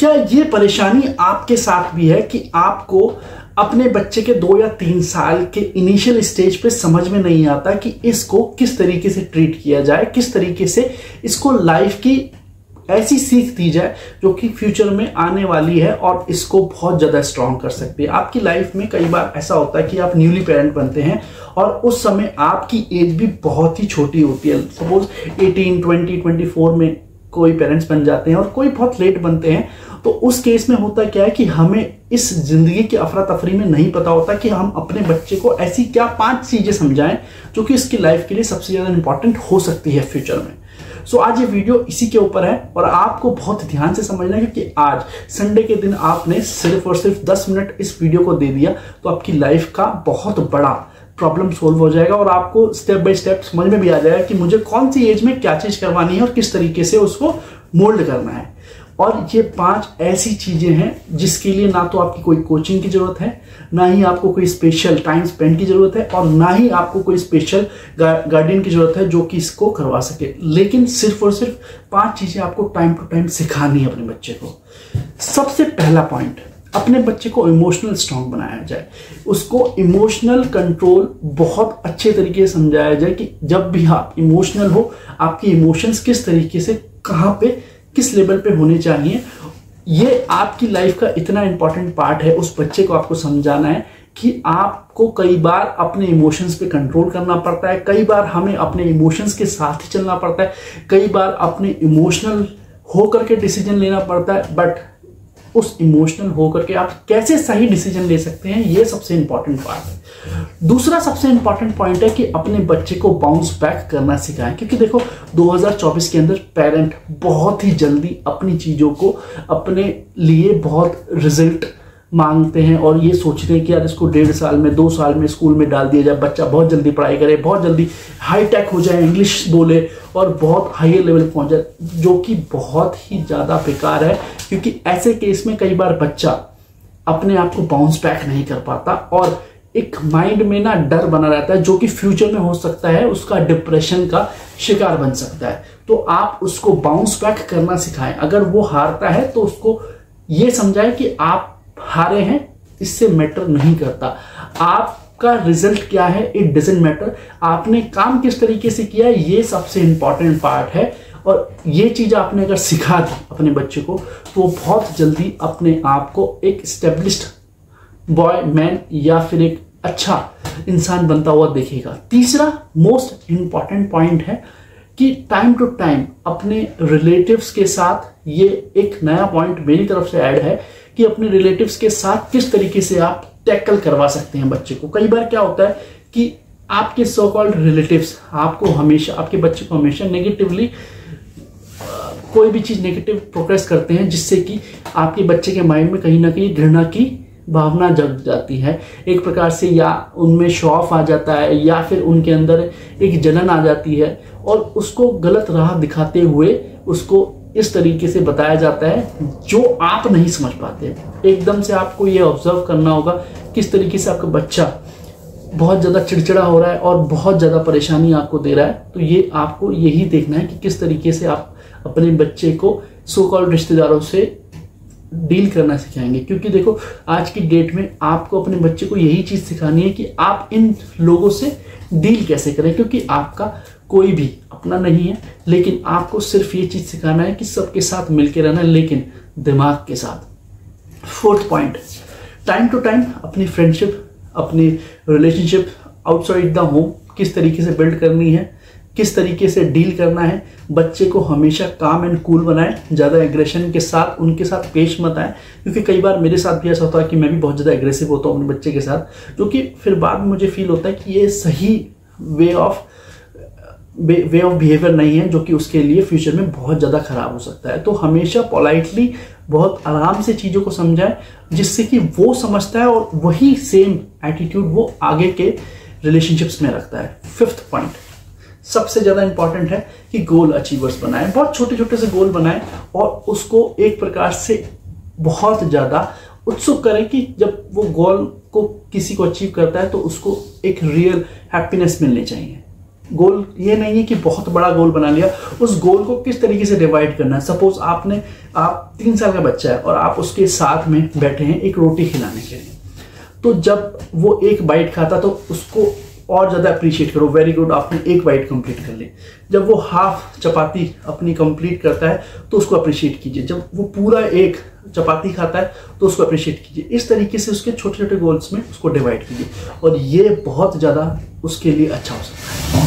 क्या ये परेशानी आपके साथ भी है कि आपको अपने बच्चे के दो या तीन साल के इनिशियल स्टेज पे समझ में नहीं आता कि इसको किस तरीके से ट्रीट किया जाए किस तरीके से इसको लाइफ की ऐसी सीख दी जाए जो कि फ्यूचर में आने वाली है और इसको बहुत ज़्यादा स्ट्रॉन्ग कर सकती है। आपकी लाइफ में कई बार ऐसा होता है कि आप न्यूली पेरेंट बनते हैं और उस समय आपकी एज भी बहुत ही छोटी होती है। सपोज़ 18, 20, 24 में कोई पेरेंट्स बन जाते हैं और कोई बहुत लेट बनते हैं तो उस केस में होता क्या है कि हमें इस ज़िंदगी की अफरा तफरी में नहीं पता होता कि हम अपने बच्चे को ऐसी क्या पाँच चीज़ें समझाएँ जो कि इसकी लाइफ के लिए सबसे ज़्यादा इंपॉर्टेंट हो सकती है फ्यूचर में। सो so, आज ये वीडियो इसी के ऊपर है और आपको बहुत ध्यान से समझना है क्योंकि आज संडे के दिन आपने सिर्फ़ और सिर्फ़ 10 मिनट इस वीडियो को दे दिया तो आपकी लाइफ का बहुत बड़ा प्रॉब्लम सोल्व हो जाएगा और आपको स्टेप बाय स्टेप समझ में भी आ जाएगा कि मुझे कौन सी एज में क्या चीज़ करवानी है और किस तरीके से उसको मोल्ड करना है। और ये पाँच ऐसी चीज़ें हैं जिसके लिए ना तो आपकी कोई कोचिंग की ज़रूरत है, ना ही आपको कोई स्पेशल टाइम स्पेंड की ज़रूरत है और ना ही आपको कोई स्पेशल गार्डियन की ज़रूरत है जो कि इसको करवा सके। लेकिन सिर्फ़ और सिर्फ़ पाँच चीज़ें आपको टाइम टू टाइम सिखानी है अपने बच्चे को। सबसे पहला पॉइंट अपने बच्चे को इमोशनल स्ट्रांग बनाया जाए। उसको इमोशनल कंट्रोल बहुत अच्छे तरीके से समझाया जाए कि जब भी आप इमोशनल हो, आपकी इमोशंस किस तरीके से, कहाँ पे, किस लेवल पे होने चाहिए, ये आपकी लाइफ का इतना इंपॉर्टेंट पार्ट है। उस बच्चे को आपको समझाना है कि आपको कई बार अपने इमोशंस पे कंट्रोल करना पड़ता है, कई बार हमें अपने इमोशंस के साथ ही चलना पड़ता है, कई बार अपने इमोशनल होकर के डिसीज़न लेना पड़ता है बट उस इमोशनल होकर के आप कैसे सही डिसीज़न ले सकते हैं, ये सबसे इंपॉर्टेंट पार्ट है। दूसरा सबसे इंपॉर्टेंट पॉइंट है कि अपने बच्चे को बाउंस बैक करना सिखाएँ, क्योंकि देखो 2024 के अंदर पेरेंट बहुत ही जल्दी अपनी चीज़ों को अपने लिए बहुत रिज़ल्ट मांगते हैं और ये सोचते हैं कि यार इसको डेढ़ साल में, दो साल में स्कूल में डाल दिया जाए, बच्चा बहुत जल्दी पढ़ाई करे, बहुत जल्दी हाई टेक हो जाए इंग्लिश बोले और बहुत हाई लेवल पहुँच जाए जो कि बहुत ही ज़्यादा बेकार है, क्योंकि ऐसे केस में कई बार बच्चा अपने आप को बाउंस बैक नहीं कर पाता और एक माइंड में ना डर बना रहता है, जो कि फ्यूचर में हो सकता है, उसका डिप्रेशन का शिकार बन सकता है। तो आप उसको बाउंस बैक करना सिखाएँ। अगर वो हारता है तो उसको ये समझाएँ कि आप हारे हैं, इससे मैटर नहीं करता। आपका रिज़ल्ट क्या है? इट डजेंट मैटर आपने काम किस तरीके से किया है? ये सबसे इंपॉर्टेंट पार्ट है। और ये चीज़ आपने अगर सिखा दी अपने बच्चे को तो वो बहुत जल्दी अपने आप को एक स्टेब्लिश्ड बॉय मैन या फिर एक अच्छा इंसान बनता हुआ देखेगा। तीसरा मोस्ट इंपॉर्टेंट पॉइंट है कि टाइम टू टाइम अपने रिलेटिव्स के साथ ये एक नया पॉइंट मेरी तरफ़ से ऐड है कि अपने रिलेटिव्स के साथ किस तरीके से आप टैकल करवा सकते हैं बच्चे को। कई बार क्या होता है कि आपके सो कॉल्ड रिलेटिव्स आपको हमेशा, आपके बच्चे को हमेशा नेगेटिवली कोई भी चीज़ नेगेटिव प्रोग्रेस करते हैं, जिससे कि आपके बच्चे के माइंड में कहीं ना कहीं घृणा की भावना जग जाती है। एक प्रकार से या उनमें शौफ आ जाता है, या फिर उनके अंदर एक जलन आ जाती है और उसको गलत राह दिखाते हुए उसको इस तरीके से बताया जाता है जो आप नहीं समझ पाते। एकदम से आपको ये ऑब्ज़र्व करना होगा किस तरीके से आपका बच्चा बहुत ज़्यादा चिड़चिड़ा हो रहा है और बहुत ज़्यादा परेशानी आपको दे रहा है। तो ये आपको यही देखना है कि किस तरीके से आप अपने बच्चे को सो कॉल्ड रिश्तेदारों से डील करना सिखाएँगे। क्योंकि देखो, आज की डेट में आपको अपने बच्चे को यही चीज़ सिखानी है कि आप इन लोगों से डील कैसे करें, क्योंकि आपका कोई भी अपना नहीं है, लेकिन आपको सिर्फ़ ये चीज़ सिखाना है कि सबके साथ मिलकर रहना है, लेकिन दिमाग के साथ। Fourth point time to time अपनी फ्रेंडशिप अपनी रिलेशनशिप आउटसाइड द होम किस तरीके से बिल्ड करनी है, किस तरीके से डील करना है, बच्चे को हमेशा काम एंड कूल बनाए, ज़्यादा एग्रेशन के साथ, उनके साथ पेश मत आए, क्योंकि कई बार मेरे साथ भी ऐसा होता है कि मैं भी बहुत ज़्यादा एग्रेसिव होता हूँ अपने बच्चे के साथ, जो कि फिर बाद में मुझे फील होता है कि ये सही way of way of behaviour नहीं है, जो कि उसके लिए फ्यूचर में बहुत ज़्यादा खराब हो सकता है। तो हमेशा पोलाइटली बहुत आराम से चीज़ों को समझाए, जिससे कि वो समझता है और वही सेम एटीट्यूड वो आगे के रिलेशनशिप्स में रखता है। फिफ्थ पॉइंट सबसे ज़्यादा इंपॉर्टेंट है कि गोल अचीवर्स बनाए। बहुत छोटे छोटे से गोल बनाए और उसको एक प्रकार से बहुत ज़्यादा उत्सुक करें कि जब वो गोल को किसी को अचीव करता है तो उसको एक रियल हैप्पीनेस मिलनी चाहिए। गोल, ये नहीं है कि बहुत बड़ा गोल बना लिया। उस गोल को किस तरीके से डिवाइड करना है? सपोज़ आपने, आप तीन साल का बच्चा है और आप उसके साथ में बैठे हैं एक रोटी खिलाने के लिए। तो जब वो एक बाइट खाता तो उसको और ज़्यादा अप्रिशिएट करो। वेरी गुड आपने एक बाइट कंप्लीट कर ली। जब वो हाफ़ चपाती अपनी कंप्लीट करता है तो उसको अप्रिशिएट कीजिए। जब वो पूरा एक चपाती खाता है तो उसको अप्रिशिएट कीजिए। इस तरीके से उसके छोटे छोटे गोल्स में उसको डिवाइड कीजिए। और ये बहुत ज़्यादा उसके लिए अच्छा हो सकता है।